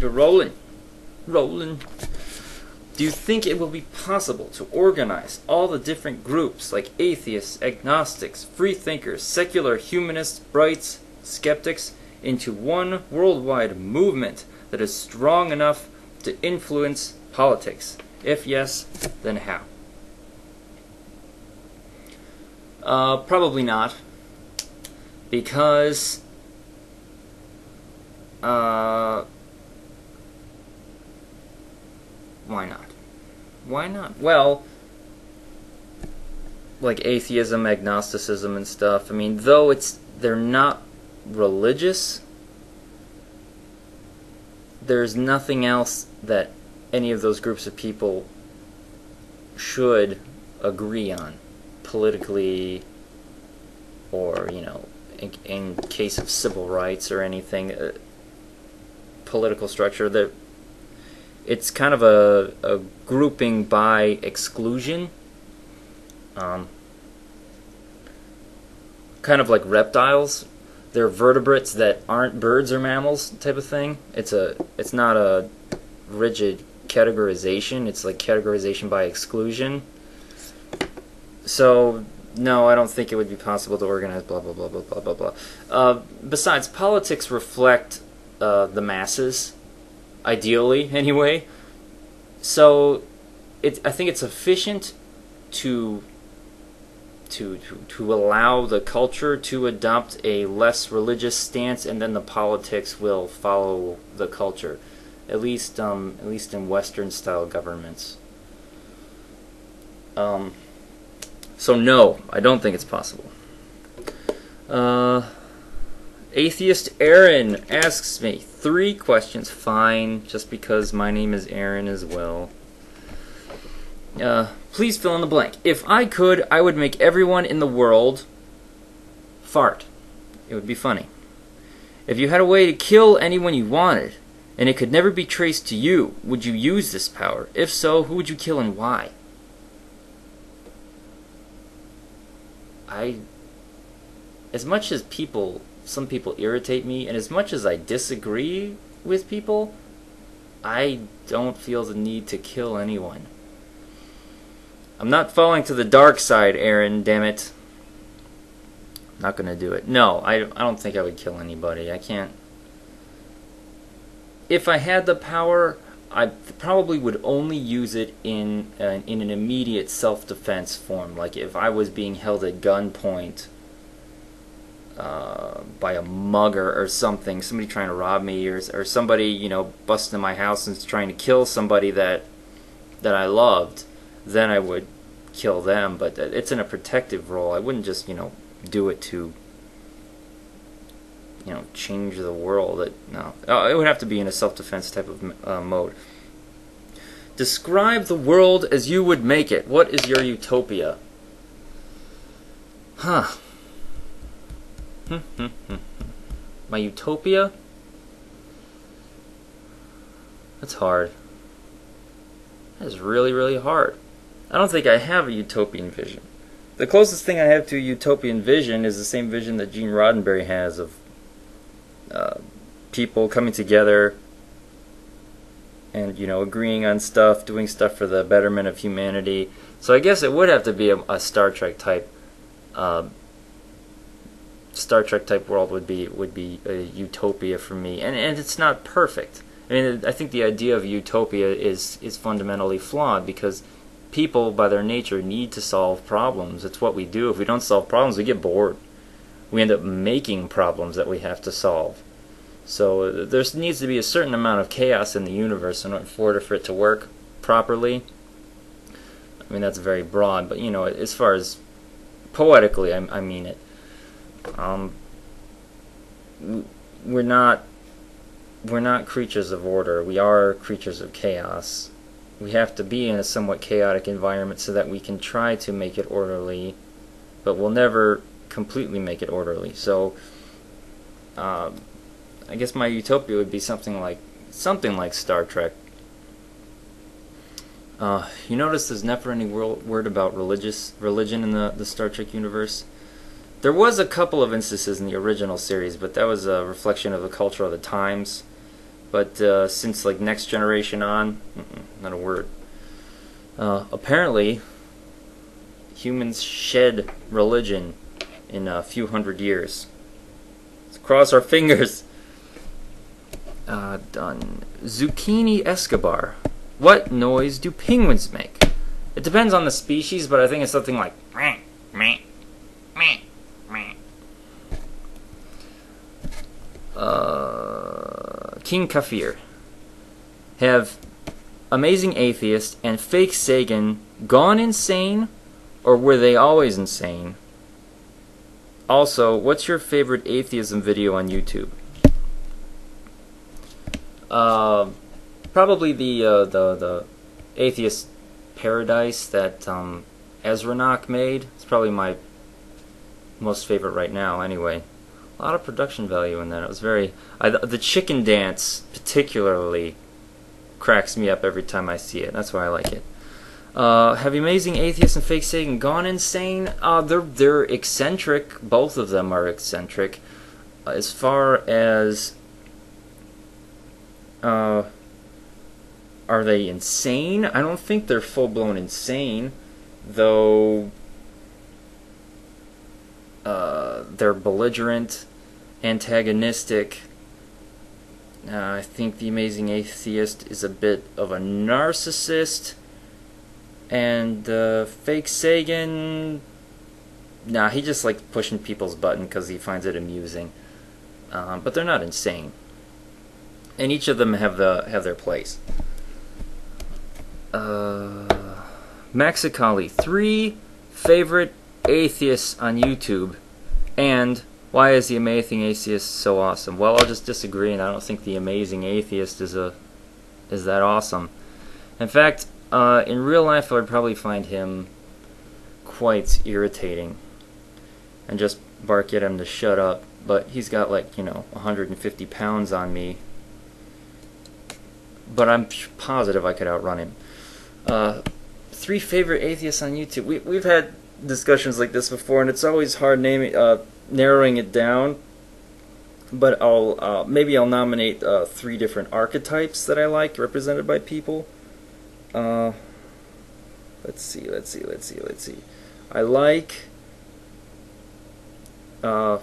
keep it rolling. Rolling. Do you think it will be possible to organize all the different groups like atheists, agnostics, freethinkers, secular humanists, brights, skeptics into one worldwide movement that is strong enough to influence politics? If yes, then how? Uh, probably not. Because, uh, why not? Why not? Well, like atheism, agnosticism, and stuff. I mean, though it's they're not religious, there's nothing else that any of those groups of people should agree on politically or you know in, in case of civil rights or anything uh, political structure that it's kind of a, a grouping by exclusion um, kind of like reptiles. They're vertebrates that aren't birds or mammals type of thing. It's a it's not a rigid categorization. It's like categorization by exclusion. So no, I don't think it would be possible to organize blah blah blah blah blah blah blah. Uh, besides, politics reflect uh, the masses, ideally anyway. So, it I think it's efficient to to, to, allow the culture to adopt a less religious stance, and then the politics will follow the culture. At least, um, at least in Western style governments. Um, so no, I don't think it's possible. Uh, Atheist Aaron asks me three questions. Fine, just because my name is Aaron as well. Uh, please fill in the blank. If I could, I would make everyone in the world fart. It would be funny. If you had a way to kill anyone you wanted, and it could never be traced to you, would you use this power? If so, who would you kill and why? I, as much as people, some people irritate me, and as much as I disagree with people, I don't feel the need to kill anyone. I'm not falling to the dark side, Aaron, damn it. Not gonna do it. No, I, I don't think I would kill anybody. I can't. If I had the power, I probably would only use it in uh, in an immediate self-defense form. Like if I was being held at gunpoint uh, by a mugger or something, somebody trying to rob me, or or somebody you know busting my house and trying to kill somebody that that I loved, then I would kill them. But it's in a protective role. I wouldn't just you know do it to you know, change the world. It, no, uh, it would have to be in a self-defense type of uh, mode. Describe the world as you would make it. What is your utopia? Huh. My utopia? That's hard. That's really, really hard. I don't think I have a utopian vision. The closest thing I have to a utopian vision is the same vision that Gene Roddenberry has of uh, people coming together and you know agreeing on stuff, doing stuff for the betterment of humanity. So I guess it would have to be a, a Star Trek type. Uh, Star Trek type world would be would be a utopia for me, and and it's not perfect. I mean, I think the idea of utopia is is fundamentally flawed because people, by their nature, need to solve problems. It's what we do. If we don't solve problems, we get bored we end up making problems that we have to solve. So uh, there needs to be a certain amount of chaos in the universe in order for it to work properly. I mean that's very broad, but you know, as far as poetically, I, I mean it. Um, we're not we're not creatures of order. We are creatures of chaos. We have to be in a somewhat chaotic environment so that we can try to make it orderly, but we'll never completely make it orderly. So, uh, I guess my utopia would be something like something like Star Trek. Uh, you notice there's never any word about religious religion in the the Star Trek universe. There was a couple of instances in the original series, but that was a reflection of the culture of the times. but uh, since like next generation on, not a word. Uh, apparently, humans shed religion in a few hundred years. Let's cross our fingers. Uh, done. Zucchini Escobar. What noise do penguins make? It depends on the species, but I think it's something like King Kafir. Have Amazing Atheist and Fake Sagan gone insane, or were they always insane? Also, what's your favorite atheism video on YouTube? Uh, probably the uh, the the atheist paradise that um, Ezra made. It's probably my most favorite right now. Anyway, a lot of production value in that. It was very I, the chicken dance particularly cracks me up every time I see it. That's why I like it. Uh, have Amazing Atheist and Fake Sagan gone insane? Uh, they're they're eccentric. Both of them are eccentric. Uh, as far as uh, are they insane? I don't think they're full blown insane, though. Uh, they're belligerent, antagonistic. Uh, I think the Amazing Atheist is a bit of a narcissist and uh, fake Sagan, nah, he just likes pushing people's button because he finds it amusing. Um, but they're not insane, and each of them have the have their place. Uh, Maxicali, three favorite atheists on YouTube, and why is the Amazing Atheist so awesome? Well, I'll just disagree, and I don't think the Amazing Atheist is a is that awesome. In fact, uh, in real life, I would probably find him quite irritating and just bark at him to shut up. But he's got like, you know, 150 pounds on me. But I'm positive I could outrun him. Uh, three favorite atheists on YouTube. We, we've had discussions like this before, and it's always hard naming, uh, narrowing it down. But I'll uh, maybe I'll nominate uh, three different archetypes that I like represented by people. Uh, let's see, let's see, let's see, let's see. I like uh,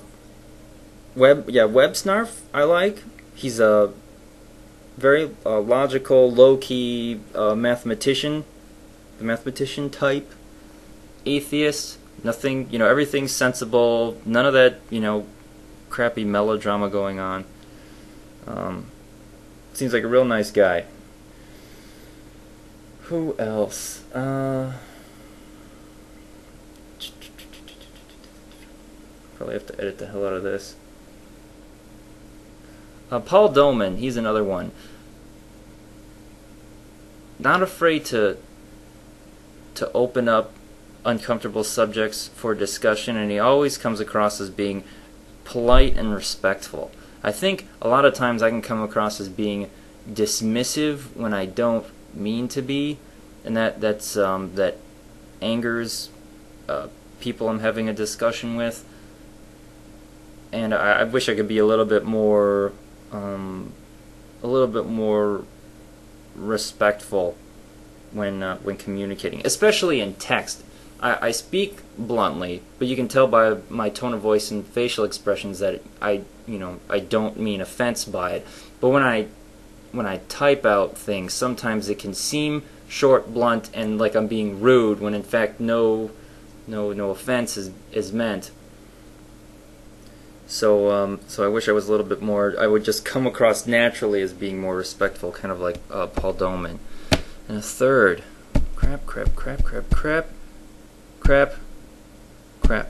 Web, yeah, Web Snarf. I like. He's a very uh, logical, low-key uh, mathematician, the mathematician type, atheist. Nothing, you know, everything's sensible. None of that, you know, crappy melodrama going on. Um, seems like a real nice guy. Who else? Uh, probably have to edit the hell out of this. Uh, Paul Dolman, he's another one. Not afraid to to open up uncomfortable subjects for discussion, and he always comes across as being polite and respectful. I think a lot of times I can come across as being dismissive when I don't mean to be, and that that's um, that angers uh, people I'm having a discussion with. And I, I, wish I could be a little bit more, um, a little bit more respectful when uh, when communicating, especially in text. I, I speak bluntly, but you can tell by my tone of voice and facial expressions that I, you know, I don't mean offense by it. But when I when I type out things, sometimes it can seem short, blunt, and like I'm being rude when in fact no, no, no offense is is meant. So, um, so I wish I was a little bit more. I would just come across naturally as being more respectful, kind of like uh, Paul Dolman. And a third, crap, crap, crap, crap, crap, crap, crap.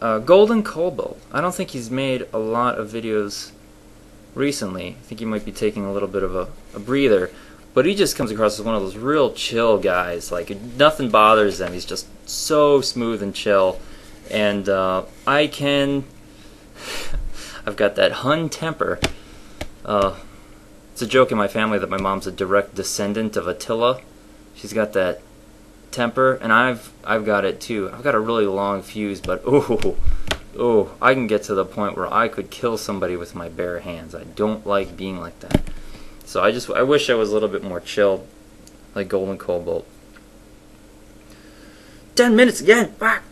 Uh, Golden Colbo. I don't think he's made a lot of videos recently. I think he might be taking a little bit of a, a breather. But he just comes across as one of those real chill guys. Like, nothing bothers him. He's just so smooth and chill. And uh, I can. I've got that Hun temper. Uh, it's a joke in my family that my mom's a direct descendant of Attila. She's got that temper, and I've I've got it too. I've got a really long fuse, but ooh, oh, I can get to the point where I could kill somebody with my bare hands. I don't like being like that. So I just I wish I was a little bit more chill, like Golden Cobalt. Ten minutes again. Fuck.